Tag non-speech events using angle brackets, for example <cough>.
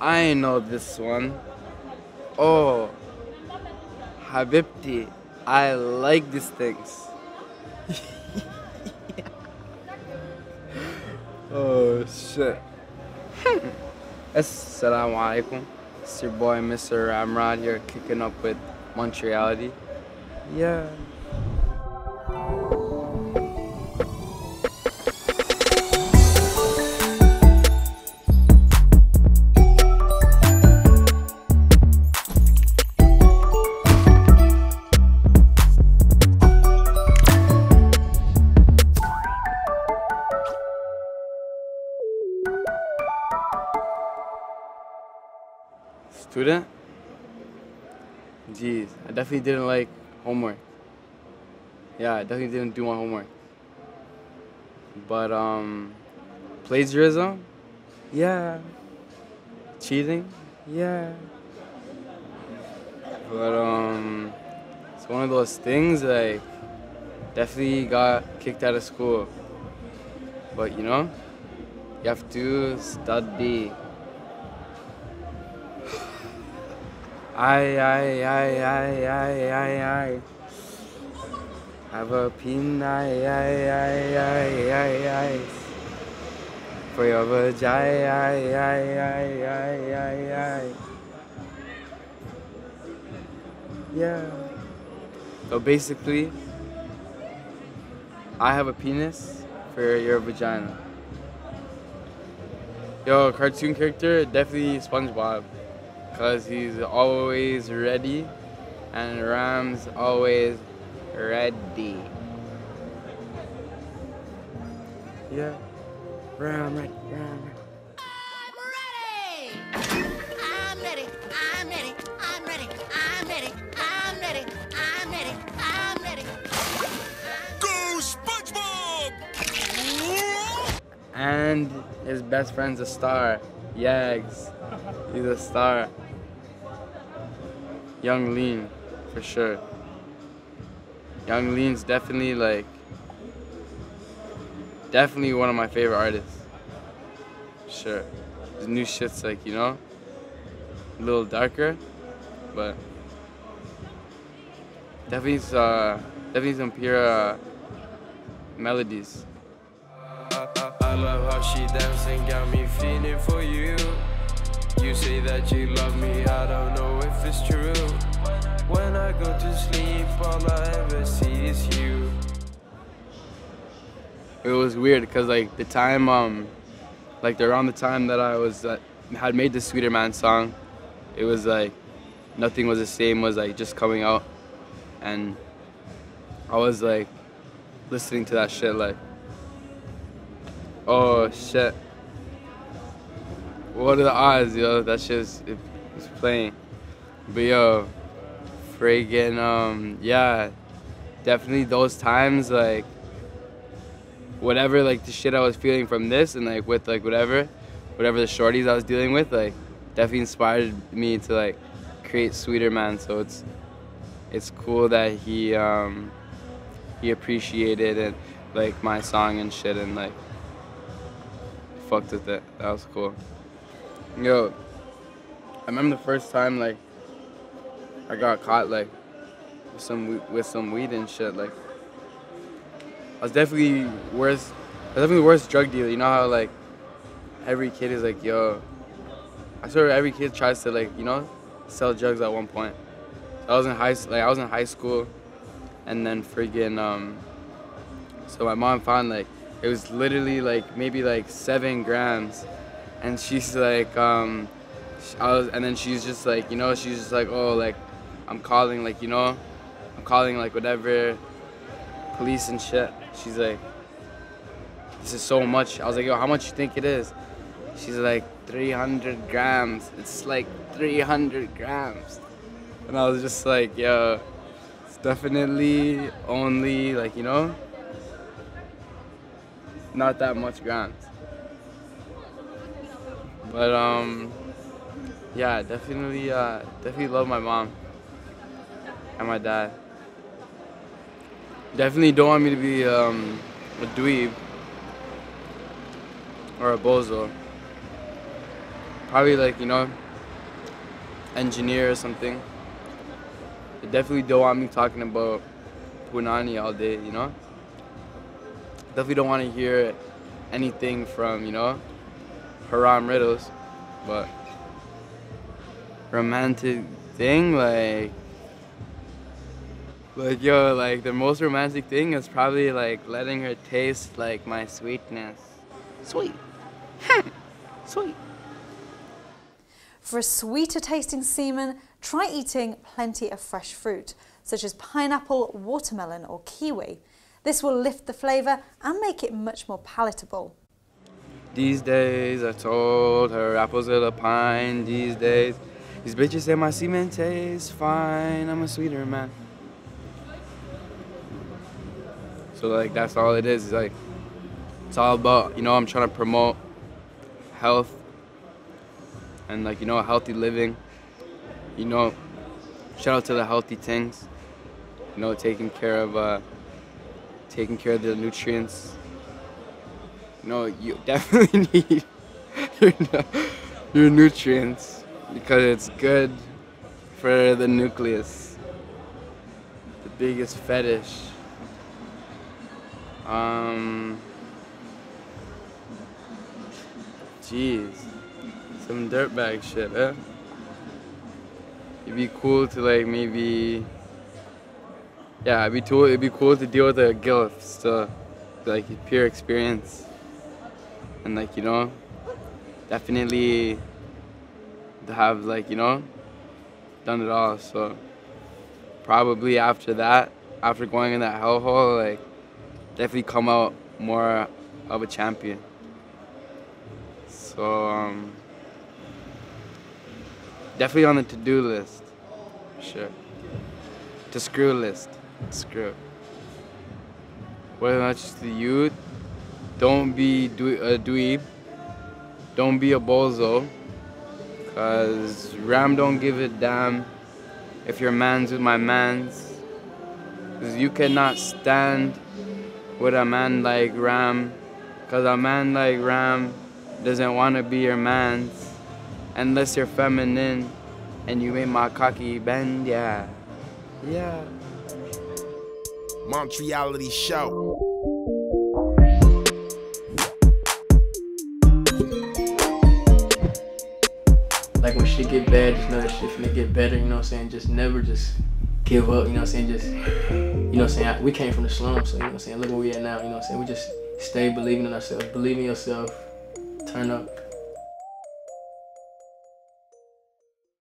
I know this one. Oh, Habibti, I like these things. <laughs> oh shit. <laughs> Assalamu alaikum. It's your boy Mr. Ramrod here kicking up with Montreality. Yeah. Student? Jeez, I definitely didn't like homework. Yeah, I definitely didn't do my homework. But um plagiarism? Yeah. Cheating? Yeah. But um it's one of those things like definitely got kicked out of school. But you know, you have to study. I, I, I, I, I, I, I have a pin, I, I, I, I, I, I, for your vagina, I, I, I, I, I, I. Yeah. So basically, I have a penis for your vagina. Yo, cartoon character, definitely SpongeBob because he's always ready and Rams always ready. Yeah, Ram, Ram, Ram. And his best friend's a star. Yags. He's a star. Yung Lean, for sure. Yung Lean's definitely like definitely one of my favorite artists. Sure. His new shit's like, you know, a little darker, but definitely uh definitely some pure uh, melodies. I, love how she dancing, got me feeling for you. You say that you love me, I don't know if it's true. When I go to sleep, all I ever see is you. it was weird because like the time um like around the time that i was uh, had made the Sweeterman song it was like nothing was the same was like just coming out and i was like listening to that shit like oh shit what are the odds yo? That's just it, it's playing but yo friggin um yeah definitely those times like whatever like the shit I was feeling from this and like with like whatever whatever the shorties I was dealing with like definitely inspired me to like create Sweeterman. So it's it's cool that he um he appreciated it like my song and shit and like fucked with it. That was cool yo I remember the first time like I got caught like with some with some weed and shit like I was definitely worse. I was definitely the worst drug dealer. You know how like every kid is like, yo. I swear every kid tries to like, you know, sell drugs at one point. So I was in high, like I was in high school, and then friggin' um. So my mom found like it was literally like maybe like seven grams, and she's like um, I was, and then she's just like, you know, she's just like, oh, like I'm calling like, you know, I'm calling like whatever police and shit. She's like, this is so much. I was like, yo, how much you think it is? She's like, 300 grams. It's like 300 grams. And I was just like, yo, it's definitely only like, you know, not that much grams. But um, yeah, definitely, uh, definitely love my mom and my dad. Definitely don't want me to be um, a dweeb or a bozo. probably like you know, engineer or something. They definitely don't want me talking about Punani all day, you know. Definitely don't want to hear anything from you know, Haram riddles, but romantic thing like. Like yo, like the most romantic thing is probably like letting her taste like my sweetness. Sweet. <laughs> Sweet. For a sweeter tasting semen, try eating plenty of fresh fruit, such as pineapple, watermelon, or kiwi. This will lift the flavour and make it much more palatable. These days, I told her apples are the pine. These days, these bitches say my semen tastes fine. I'm a sweeter man. So like that's all it is. It's like it's all about you know I'm trying to promote health and like you know healthy living. You know, shout out to the healthy things. You know, taking care of uh, taking care of the nutrients. Know, you <laughs> definitely need your, your nutrients because it's good for the nucleus. The biggest fetish. Um, jeez, some dirtbag shit, eh? It'd be cool to like maybe, yeah, it'd be cool. It'd be cool to deal with the guilt, still, like pure experience, and like you know, definitely to have like you know, done it all. So probably after that, after going in that hellhole, like definitely come out more of a champion. So um, definitely on the to-do list, sure. To screw list, screw. Whether that's just the youth, don't be a uh, dweeb, don't be a bozo, cause Ram don't give a damn if your man's with my mans, cause you cannot stand with a man like Ram, cause a man like Ram doesn't want to be your man's unless you're feminine and you make my cocky bend, yeah, yeah. Montreality Show. Shit get bad, just know that shit finna get better, you know what I'm saying? Just never just give up, you know what I'm saying? Just, you know what I'm saying? I- We came from the slums, so you know what I'm saying? Look where we at now, you know what I'm saying? We just stay believing in ourselves, believe in yourself, turn up.